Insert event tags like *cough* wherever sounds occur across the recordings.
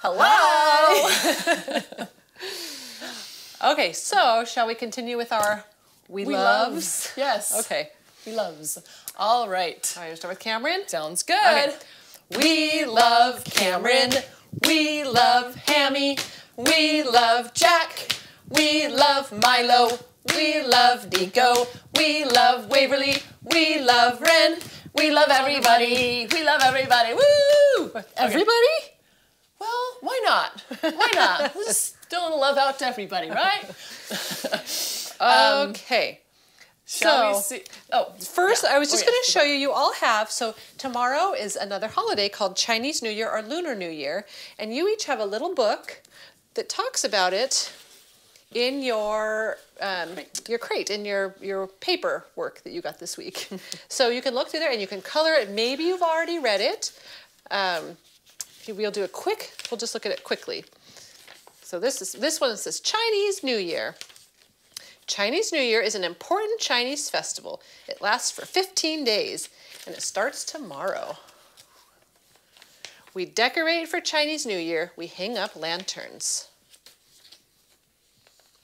Hello. *laughs* Okay, so shall we continue with our we, We loves? loves. Yes. Okay. We loves. All right. All right, start with Cameron. Sounds good. Okay. We love Cameron. We love Hammy. We love Jack. We love Milo. We love Deco. We love Waverly. We love Ren. We love everybody. We love everybody. Woo! Everybody? Well, why not? Why not? *laughs* Let's still love out to everybody, right? *laughs* okay. Shall so we see? Oh, First, yeah. I was Oh, just yeah. going to show you, you all have, so tomorrow is another holiday called Chinese New Year or Lunar New Year, and you each have a little book that talks about it in your um, your crate, in your, your paper work that you got this week. *laughs* so you can look through there and you can color it. Maybe you've already read it. Um, we'll do a quick, we'll just look at it quickly. So this is this one says Chinese New Year. Chinese New Year is an important Chinese festival. It lasts for 15 days and it starts tomorrow. We decorate for Chinese New Year. We hang up lanterns.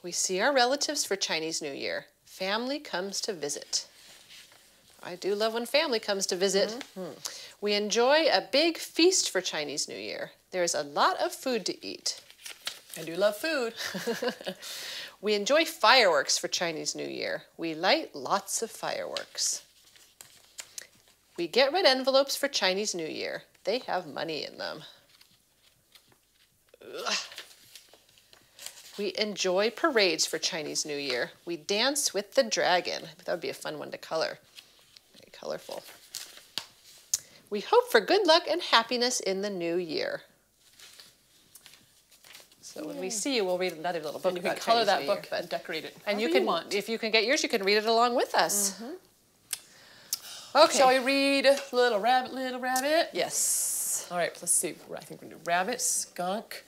We see our relatives for Chinese New Year. Family comes to visit. I do love when family comes to visit. Mm-hmm. We enjoy a big feast for Chinese New Year. There is a lot of food to eat. I do love food. *laughs* We enjoy fireworks for Chinese New Year. We light lots of fireworks. We get red envelopes for Chinese New Year. They have money in them. Ugh. We enjoy parades for Chinese New Year. We dance with the dragon. That would be a fun one to color. Colorful. We hope for good luck and happiness in the new year. So when we see you, we'll read another little book And you can color Chinese that book Year. and decorate it. And you can, want. if you can get yours, you can read it along with us. Mm-hmm. Okay. Shall we read Little Rabbit, Little Rabbit? Yes. All right, let's see. I think we're gonna do rabbit, skunk,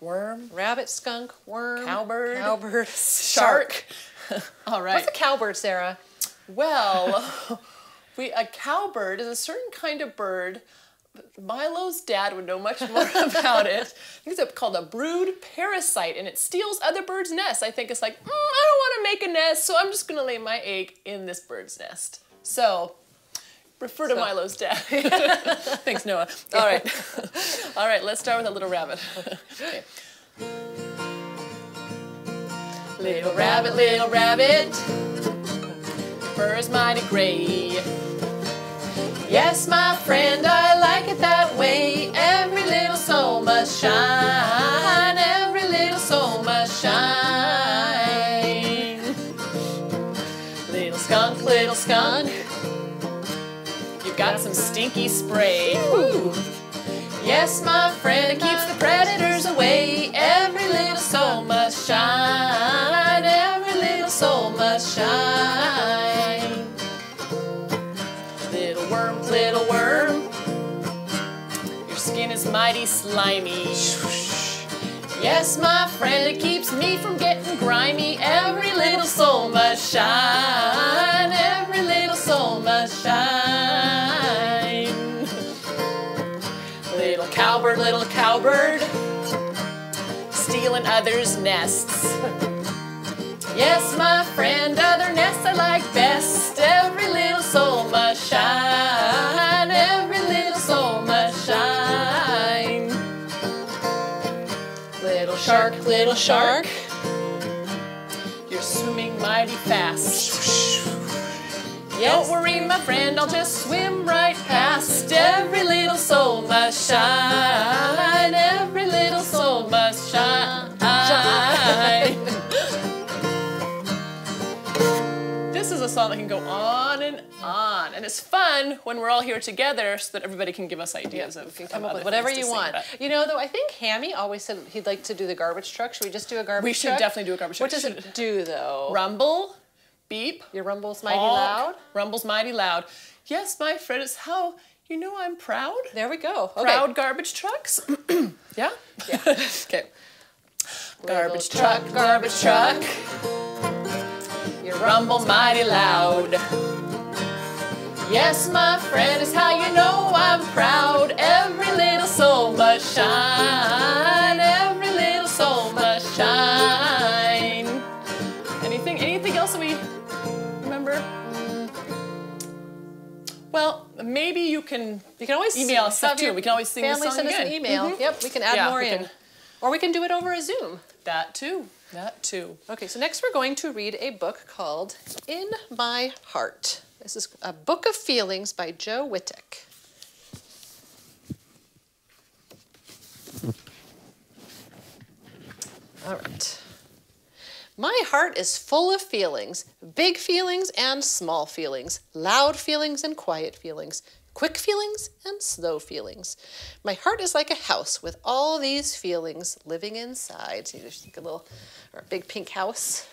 worm, Rabbit, skunk, worm, Cowbird, cowbird, *laughs* shark. *laughs* All right. What's a cowbird, Sarah? Well, *laughs* we a cowbird is a certain kind of bird. Milo's dad would know much more *laughs* about it. I think it's called a brood parasite, and it steals other birds' nests. I think it's like, mm, I don't want to make a nest, so I'm just gonna lay my egg in this bird's nest. So, refer to So- Milo's dad. *laughs* *laughs* Thanks, Noah. All right, all right. Let's start with a little rabbit. Okay. Little rabbit, little rabbit fur is mighty gray. Yes, my friend, I like it that way. Every little soul must shine. Every little soul must shine. Little skunk, little skunk, you've got some stinky spray. Woo. Yes, my friend, mighty slimy. Yes, my friend, it keeps me from getting grimy. Every little soul must shine. Every little soul must shine. Little cowbird, little cowbird, stealing others' nests. Yes, my friend, other nests I like little shark, you're swimming mighty fast. Don't worry, my friend, I'll just swim right past. Every little soul must shine. Every little soul must shine. *laughs* This is a song that can go on and it's fun when we're all here together, so that everybody can give us ideas of. You can come up with whatever you want. You know, though, I think Hammy always said he'd like to do the garbage truck. Should we just do a garbage truck? We should truck? definitely do a garbage truck. What does it do, though? Rumble, beep, Your rumble's mighty honk, loud. rumbles mighty loud. Yes, my friend, it's how you know I'm proud. There we go. Okay. Proud garbage trucks. *clears throat* yeah? Yeah. *laughs* Okay. Garbage truck, garbage truck. Your Rumble mighty loud. Yes, my friend, is how you know I'm proud. Every little soul must shine. Every little soul must shine. Anything? Anything else we remember? Mm. Well, maybe you can. You can always email us stuff too. We can always sing this song send us an email. Mm -hmm. Yep, we can add yeah, more in, can. or we can do it over a Zoom. That too. That too. Okay, so next we're going to read a book called In My Heart. This is a book of feelings by Jo Witek. All right. My heart is full of feelings, big feelings and small feelings, loud feelings and quiet feelings, quick feelings and slow feelings. My heart is like a house with all these feelings living inside. So you think a little, or a big pink house.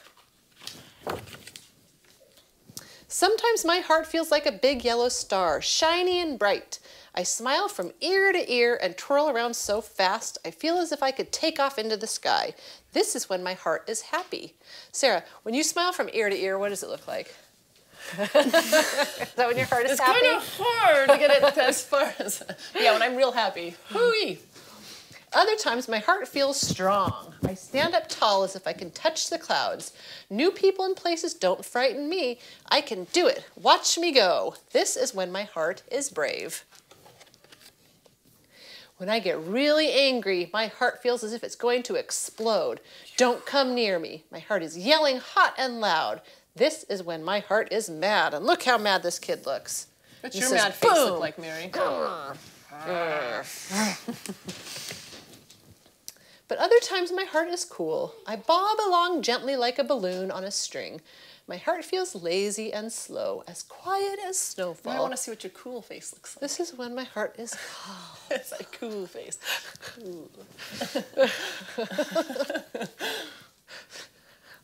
Sometimes my heart feels like a big yellow star, shiny and bright. I smile from ear to ear and twirl around so fast, I feel as if I could take off into the sky. This is when my heart is happy. Sarah, when you smile from ear to ear, what does it look like? *laughs* is that when your heart is It's happy? kind of hard to get it *laughs* as far as. Yeah, when I'm real happy. Hooey. Other times my heart feels strong. I stand up tall as if I can touch the clouds. New people and places don't frighten me. I can do it. Watch me go. This is when my heart is brave. When I get really angry, my heart feels as if it's going to explode. Don't come near me. My heart is yelling hot and loud. This is when my heart is mad. And look how mad this kid looks. What's your mad face look like, Mary? Ah. *laughs* But other times my heart is cool. I bob along gently like a balloon on a string. My heart feels lazy and slow, as quiet as snowfall. I want to see what your cool face looks like. This is when my heart is *laughs* calm. It's a cool face. Cool. *laughs*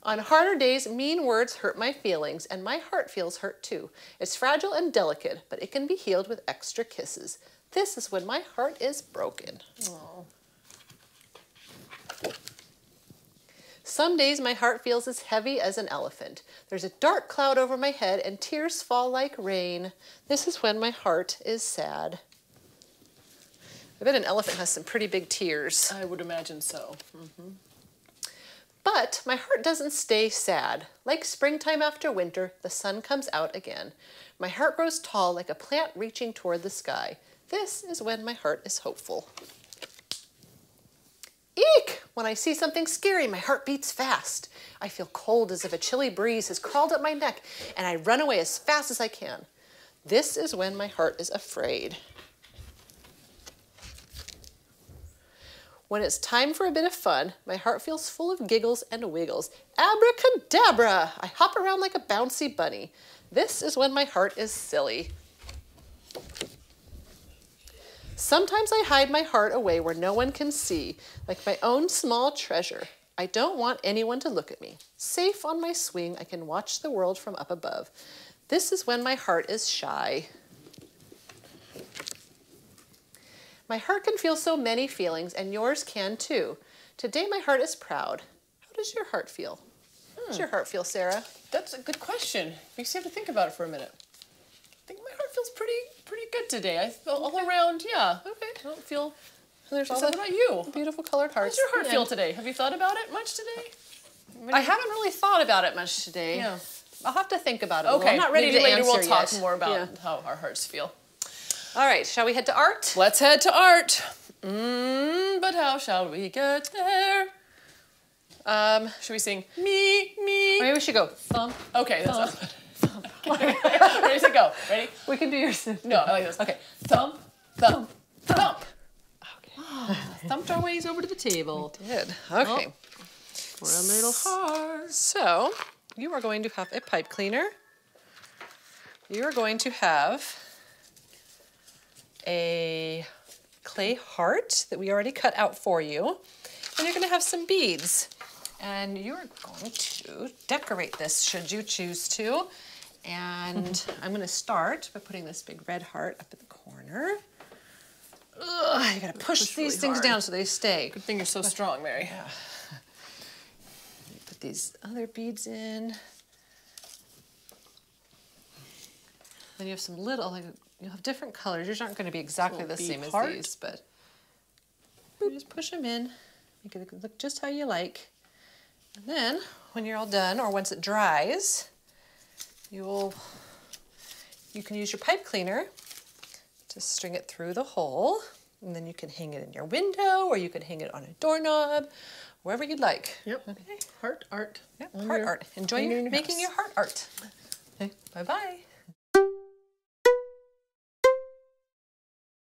On harder days, mean words hurt my feelings, and my heart feels hurt too. It's fragile and delicate, but it can be healed with extra kisses. This is when my heart is broken. Oh. Some days my heart feels as heavy as an elephant. There's a dark cloud over my head and tears fall like rain. This is when my heart is sad. I bet an elephant has some pretty big tears. I would imagine so. Mm-hmm. But my heart doesn't stay sad. Like springtime after winter, the sun comes out again. My heart grows tall like a plant reaching toward the sky. This is when my heart is hopeful. Eek! When I see something scary, my heart beats fast. I feel cold as if a chilly breeze has crawled up my neck, and I run away as fast as I can. This is when my heart is afraid. When it's time for a bit of fun, my heart feels full of giggles and wiggles. Abracadabra! I hop around like a bouncy bunny. This is when my heart is silly. Sometimes I hide my heart away where no one can see, like my own small treasure. I don't want anyone to look at me. Safe on my swing, I can watch the world from up above. This is when my heart is shy. My heart can feel so many feelings, and yours can too. Today, my heart is proud. How does your heart feel? How does hmm. your heart feel, Sarah? That's a good question. Makes you have to think about it for a minute. I think my heart feels pretty pretty good today. I feel all around, yeah. Okay. I don't feel. There's all What about you? beautiful colored hearts. does your heart Yeah. feel today? Have you thought about it much today? I haven't really thought about it much today. Yeah. I'll have to think about it. Okay. I'm not ready maybe to later answer we'll talk yet. more about Yeah. how our hearts feel. All right, shall we head to art? Let's head to art. Mm, but how shall we get there? Um, Should we sing me, me? maybe we should go thump. Okay, that's Ready *laughs* *laughs* to go. Ready? We can do yours. No, I like this. Okay. Thump, thump, thump. Okay. Thumped our ways over to the table Did. Okay. Oh. We're a little heart. So, you are going to have a pipe cleaner. You are going to have a clay heart that we already cut out for you. And you're going to have some beads. And you're going to decorate this should you choose to. And I'm going to start by putting this big red heart up in the corner. Ugh, you got to push, Push these really things hard. down so they stay. Good thing you're so strong, Mary. Put these other beads in. Then you have some little, like you'll have different colors. Yours aren't going to be exactly the same as these, but you just push them in. Make it look just how you like. And then when you're all done, or once it dries, you'll you can use your pipe cleaner to string it through the hole. And then you can hang it in your window or you can hang it on a doorknob, wherever you'd like. Yep. Okay. Heart art. On heart art. Enjoy your, your making your heart art. Okay. Bye bye.